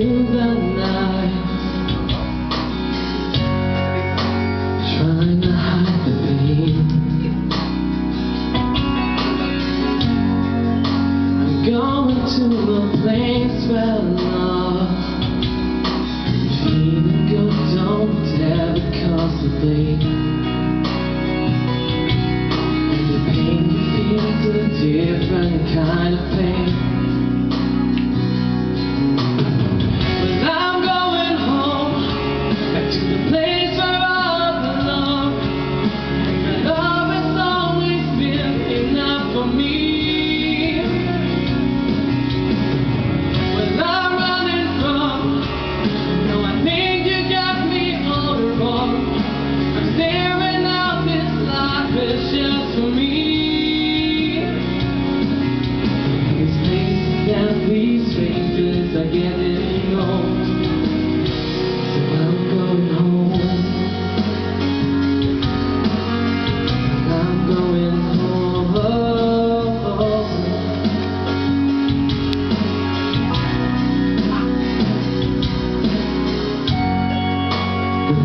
the night Trying to hide the pain I'm going to a place where love Pain don't ever a pain a different kind of pain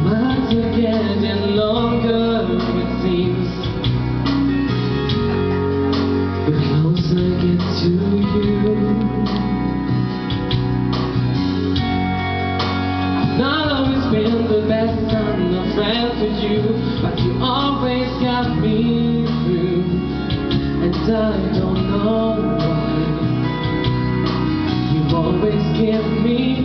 Are getting longer, it seems. The closer I get to you? I've not always been the best son or friend for you But you always got me through. And I don't know why. You always give me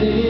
see